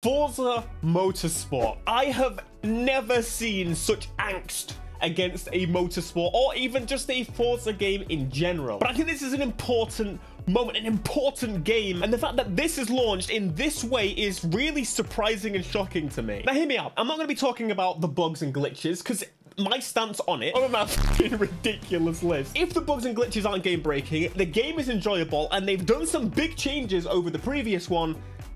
Forza Motorsport. I have never seen such angst against a motorsport or even just a Forza game in general. But I think this is an important moment, an important game. And the fact that this is launched in this way is really surprising and shocking to me. Now, hear me out. I'm not going to be talking about the bugs and glitches because my stance on it on that fucking ridiculous list. If the bugs and glitches aren't game breaking, the game is enjoyable and they've done some big changes over the previous one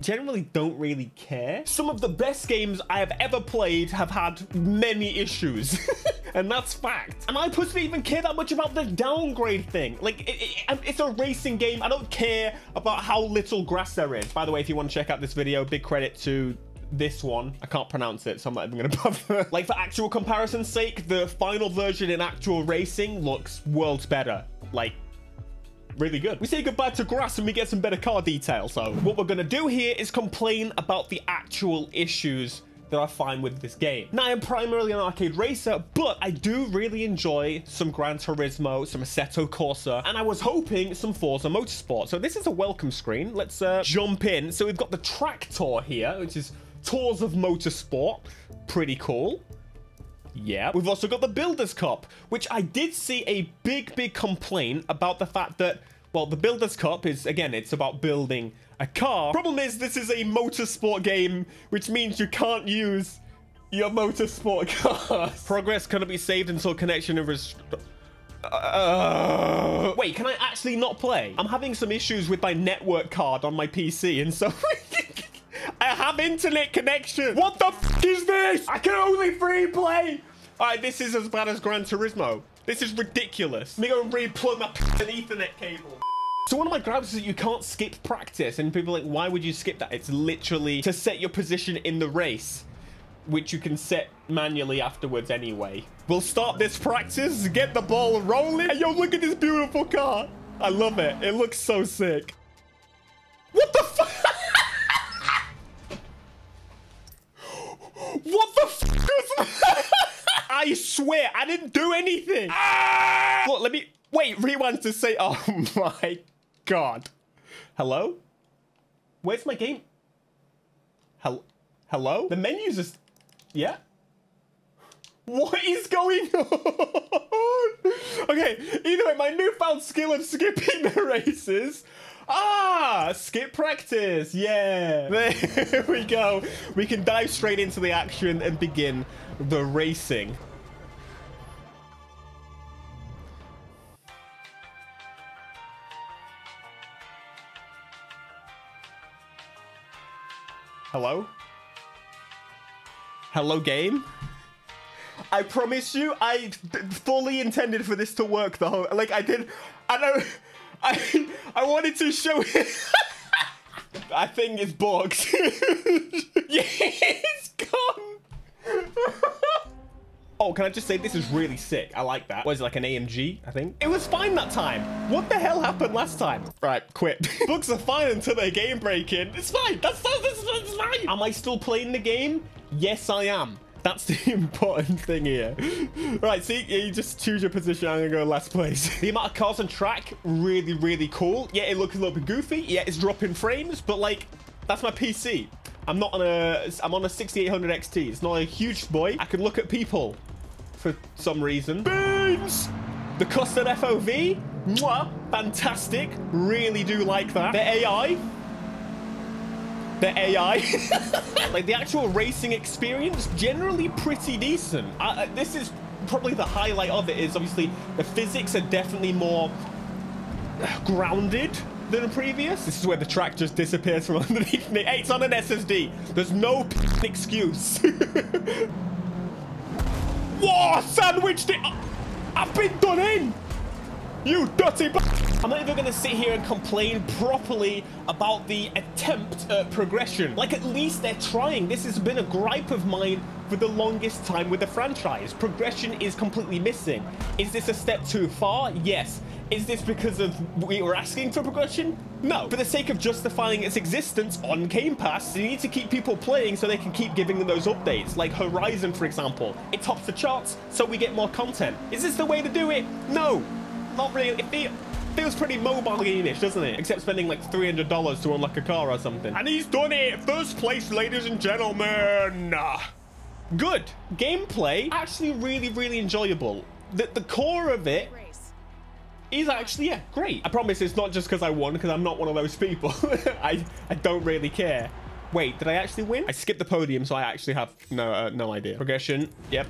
generally don't really care. Some of the best games I have ever played have had many issues. and that's fact. And I personally even care that much about the downgrade thing. Like, it, it, it's a racing game. I don't care about how little grass there is. By the way, if you want to check out this video, big credit to this one. I can't pronounce it, so I'm not even gonna bother. like for actual comparison's sake, the final version in actual racing looks worlds better. Like really good. We say goodbye to grass and we get some better car detail. So what we're going to do here is complain about the actual issues that I find with this game. Now, I'm primarily an arcade racer, but I do really enjoy some Gran Turismo, some Assetto Corsa, and I was hoping some Forza Motorsport. So this is a welcome screen. Let's uh, jump in. So we've got the track tour here, which is Tours of Motorsport. Pretty cool. Yeah. We've also got the Builders Cup, which I did see a big, big complaint about the fact that, well, the Builders Cup is, again, it's about building a car. Problem is, this is a motorsport game, which means you can't use your motorsport cars. Progress cannot be saved until connection is uh, wait, can I actually not play? I'm having some issues with my network card on my PC, and so I have internet connection. What the f is this? I can only free play. All right, this is as bad as Gran Turismo. This is ridiculous. Let me go and re-plug my an ethernet cable. So one of my gripes is that you can't skip practice and people are like, why would you skip that? It's literally to set your position in the race, which you can set manually afterwards anyway. We'll start this practice, get the ball rolling. Hey, yo, look at this beautiful car. I love it. It looks so sick. What the fuck? What the f is that? I swear, I didn't do anything. Ah! Look, let me... Wait, rewind to say... Oh my god. Hello? Where's my game? Hello? Hello? The menu's just... Yeah? What is going on? okay, either way, my newfound skill of skipping the races Ah, skip practice. Yeah. There we go. We can dive straight into the action and begin the racing. Hello? Hello, game? I promise you, I fully intended for this to work the whole... Like, I did... I don't... I I wanted to show it. I think it's bugged. yeah, it's gone. oh, can I just say this is really sick? I like that. Was it like an AMG? I think it was fine that time. What the hell happened last time? Right, quit. Books are fine until they're game breaking. It's fine. That's, that's, that's fine. Am I still playing the game? Yes, I am. That's the important thing here. Right, see, you just choose your position. I'm gonna go last place. the amount of cars on track, really, really cool. Yeah, it looks a little bit goofy. Yeah, it's dropping frames, but like, that's my PC. I'm not on a, I'm on a 6800 XT. It's not a huge boy. I can look at people for some reason. Beans! The custom FOV, mwah, fantastic. Really do like that. The AI, the AI. like the actual racing experience, generally pretty decent. Uh, this is probably the highlight of it is obviously the physics are definitely more grounded than the previous. This is where the track just disappears from underneath me. Hey, it's on an SSD. There's no excuse. Whoa, sandwiched it. I've been done in. You dirty I'm not even going to sit here and complain properly about the attempt at progression. Like, at least they're trying. This has been a gripe of mine for the longest time with the franchise. Progression is completely missing. Is this a step too far? Yes. Is this because of we were asking for progression? No. For the sake of justifying its existence on Game Pass, you need to keep people playing so they can keep giving them those updates. Like Horizon, for example. It tops the charts, so we get more content. Is this the way to do it? No not really. It, Feels pretty mobile game-ish, doesn't it? Except spending like $300 to unlock a car or something. And he's done it! First place, ladies and gentlemen! Good. Gameplay, actually really, really enjoyable. The, the core of it is actually, yeah, great. I promise it's not just because I won, because I'm not one of those people. I, I don't really care. Wait, did I actually win? I skipped the podium, so I actually have no, uh, no idea. Progression, yep.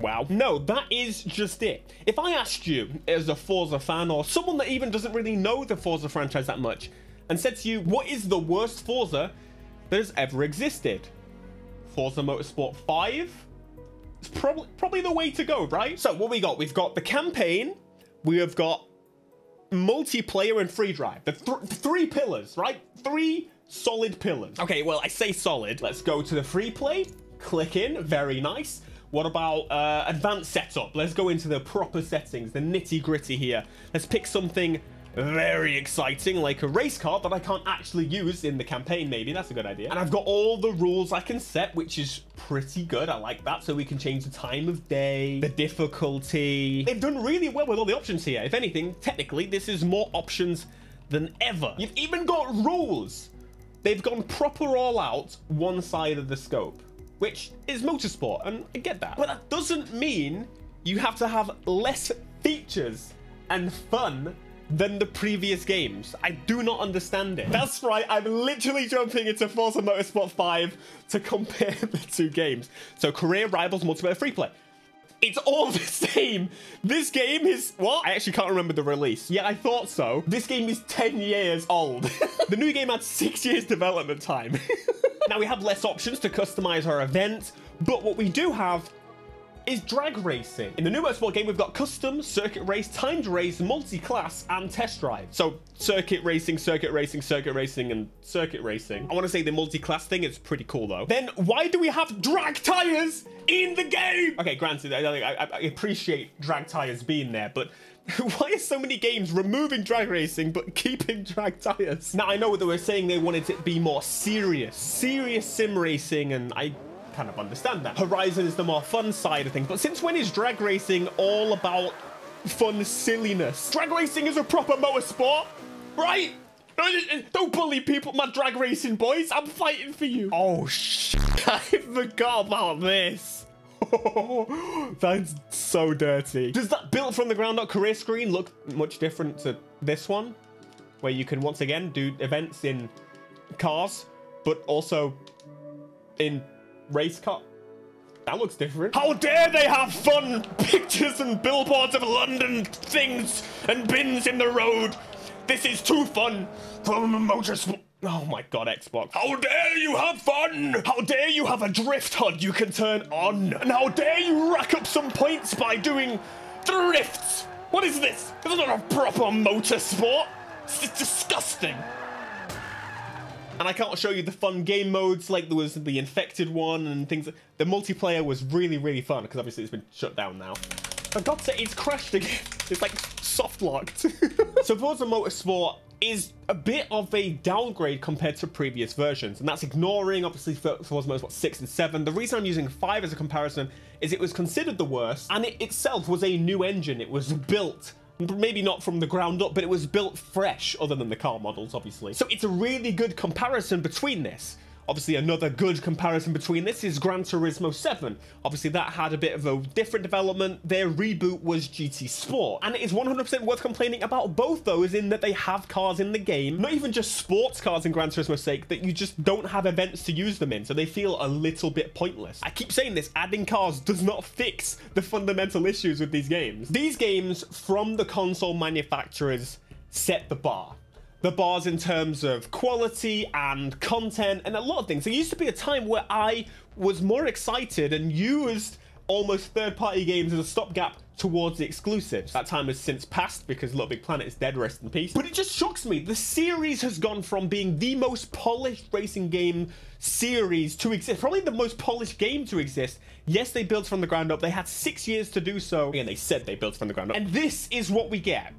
Wow. No, that is just it. If I asked you as a Forza fan or someone that even doesn't really know the Forza franchise that much and said to you, what is the worst Forza that has ever existed? Forza Motorsport 5? It's probably, probably the way to go, right? So what we got? We've got the campaign. We have got multiplayer and free drive. The th three pillars, right? Three solid pillars. Okay, well, I say solid. Let's go to the free play. Click in. Very nice. What about uh, advanced setup? Let's go into the proper settings, the nitty gritty here. Let's pick something very exciting, like a race car that I can't actually use in the campaign, maybe. That's a good idea. And I've got all the rules I can set, which is pretty good. I like that. So we can change the time of day, the difficulty. They've done really well with all the options here. If anything, technically, this is more options than ever. You've even got rules. They've gone proper all out one side of the scope which is motorsport, and I get that. But that doesn't mean you have to have less features and fun than the previous games. I do not understand it. That's right, I'm literally jumping into Forza Motorsport 5 to compare the two games. So Career Rivals Multiplayer Free Play. It's all the same. This game is, what? I actually can't remember the release. Yeah, I thought so. This game is 10 years old. the new game had six years development time. now we have less options to customize our event, but what we do have is drag racing. In the new motorsport game, we've got custom, circuit race, timed race, multi-class, and test drive. So circuit racing, circuit racing, circuit racing, and circuit racing. I want to say the multi-class thing is pretty cool though. Then why do we have drag tires in the game? Okay, granted, I, I, I appreciate drag tires being there, but why are so many games removing drag racing but keeping drag tires? Now, I know what they were saying they wanted it to be more serious, serious sim racing, and I kind of understand that. Horizon is the more fun side of things, but since when is drag racing all about fun silliness? Drag racing is a proper motorsport, right? Don't bully people, my drag racing boys. I'm fighting for you. Oh, shit. I forgot about this. That's so dirty. Does that built from the ground up career screen look much different to this one? Where you can once again do events in cars, but also in race car. That looks different. How dare they have fun pictures and billboards of London things and bins in the road. This is too fun from a motorsport. Oh my god, Xbox. How dare you have fun! How dare you have a drift HUD you can turn on! And how dare you rack up some points by doing drifts! What is this? This is not a proper motorsport! It's disgusting! And I can't show you the fun game modes like there was the infected one and things. The multiplayer was really, really fun because obviously it's been shut down now. For God's sake, it's crashed again. It's like soft locked. so Forza Motorsport is a bit of a downgrade compared to previous versions, and that's ignoring obviously Forza Motorsport 6 and 7. The reason I'm using 5 as a comparison is it was considered the worst, and it itself was a new engine. It was built maybe not from the ground up, but it was built fresh, other than the car models, obviously. So it's a really good comparison between this. Obviously, another good comparison between this is Gran Turismo 7. Obviously, that had a bit of a different development. Their reboot was GT Sport. And it is 100% worth complaining about both those in that they have cars in the game, not even just sports cars in Gran Turismo's sake, that you just don't have events to use them in, so they feel a little bit pointless. I keep saying this, adding cars does not fix the fundamental issues with these games. These games, from the console manufacturers, set the bar the bars in terms of quality and content and a lot of things. There used to be a time where I was more excited and used almost third-party games as a stopgap towards the exclusives. That time has since passed because Little Big Planet is dead, rest in peace. But it just shocks me. The series has gone from being the most polished racing game series to exist, probably the most polished game to exist. Yes, they built from the ground up. They had six years to do so. And they said they built from the ground up. And this is what we get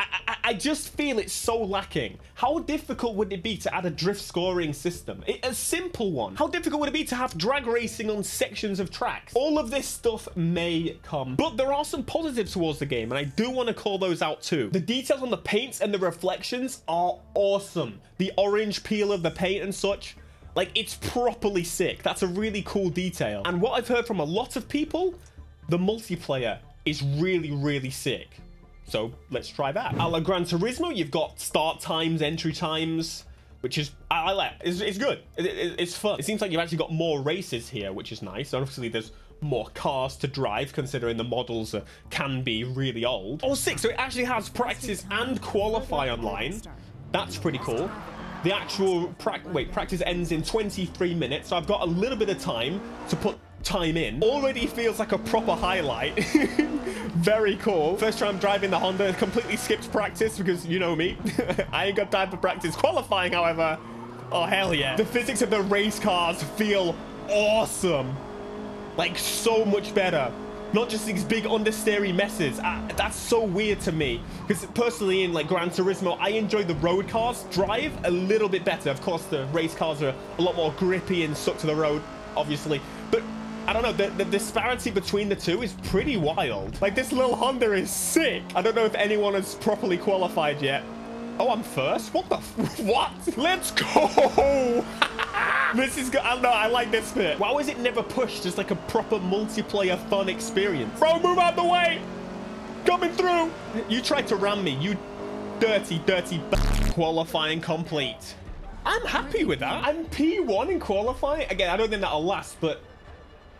I, I, I just feel it's so lacking. How difficult would it be to add a drift scoring system? It, a simple one. How difficult would it be to have drag racing on sections of tracks? All of this stuff may come, but there are some positives towards the game, and I do want to call those out too. The details on the paints and the reflections are awesome. The orange peel of the paint and such, like it's properly sick. That's a really cool detail. And what I've heard from a lot of people, the multiplayer is really, really sick. So let's try that. A la Gran Turismo, you've got start times, entry times, which is, I, I like, it's, it's good. It, it, it's fun. It seems like you've actually got more races here, which is nice. Obviously, there's more cars to drive, considering the models uh, can be really old. Oh, six, so it actually has practice and qualify online. That's pretty cool. The actual, pra wait, practice ends in 23 minutes, so I've got a little bit of time to put time in. Already feels like a proper highlight. Very cool. First time driving the Honda, completely skipped practice because you know me. I ain't got time for practice. Qualifying, however, oh hell yeah. The physics of the race cars feel awesome. Like so much better. Not just these big understeery messes. Uh, that's so weird to me. Because personally in like Gran Turismo, I enjoy the road cars drive a little bit better. Of course, the race cars are a lot more grippy and stuck to the road, obviously. But I don't know, the, the, disparity between the two is pretty wild. Like, this little Honda is sick. I don't know if anyone has properly qualified yet. Oh, I'm first? What the What? Let's go! this is good. I don't know, I like this bit. Why was it never pushed as like a proper multiplayer fun experience? Bro, move out the way! Coming through! You tried to ram me, you dirty, dirty qualifying complete. I'm happy with that. I'm P1 in qualifying. Again, I don't think that'll last, but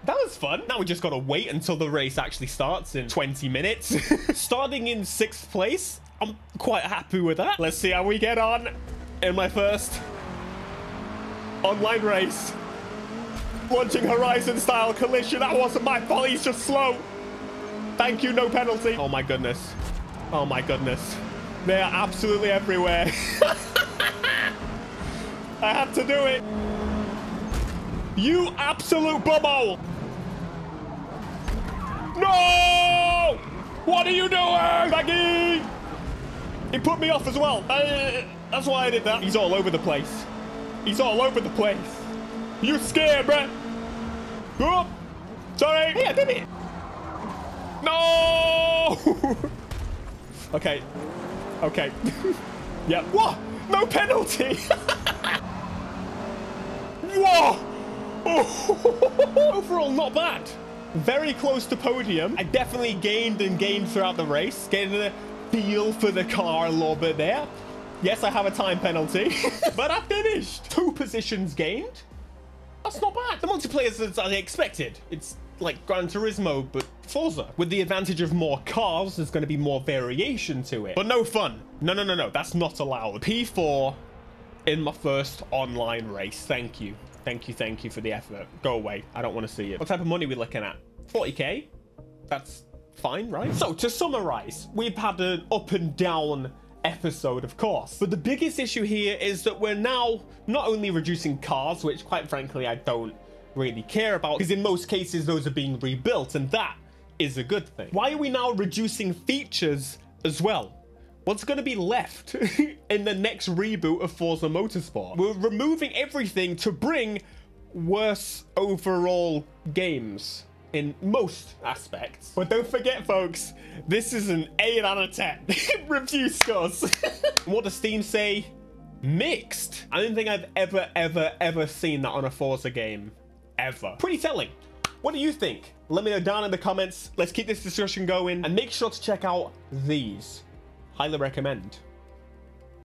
that was fun. Now we just got to wait until the race actually starts in 20 minutes. Starting in sixth place, I'm quite happy with that. Let's see how we get on in my first online race. Launching Horizon style collision. That wasn't my fault. He's just slow. Thank you. No penalty. Oh my goodness. Oh my goodness. They are absolutely everywhere. I had to do it. You absolute bubble! No! What are you doing, Maggie? He put me off as well. Uh, that's why I did that. He's all over the place. He's all over the place. You scared, bruh? Oh, sorry. Hey, I did it. No! okay. Okay. yeah. What? No penalty. Whoa! Overall, not bad. Very close to podium. I definitely gained and gained throughout the race. Getting a feel for the car a little bit there. Yes, I have a time penalty, but I finished. Two positions gained. That's not bad. The multiplayer is as I expected. It's like Gran Turismo, but Forza. With the advantage of more cars, there's going to be more variation to it. But no fun. No, no, no, no. That's not allowed. P4 in my first online race. Thank you. Thank you, thank you for the effort. Go away. I don't want to see it. What type of money we looking at? 40k? That's fine, right? So, to summarize, we've had an up and down episode, of course. But the biggest issue here is that we're now not only reducing cars, which quite frankly I don't really care about, because in most cases those are being rebuilt, and that is a good thing. Why are we now reducing features as well? What's going to be left in the next reboot of Forza Motorsport? We're removing everything to bring worse overall games in most aspects. But don't forget, folks, this is an 8 out of 10 review scores. what does Steam say? Mixed. I don't think I've ever, ever, ever seen that on a Forza game. Ever. Pretty telling. What do you think? Let me know down in the comments. Let's keep this discussion going and make sure to check out these highly recommend.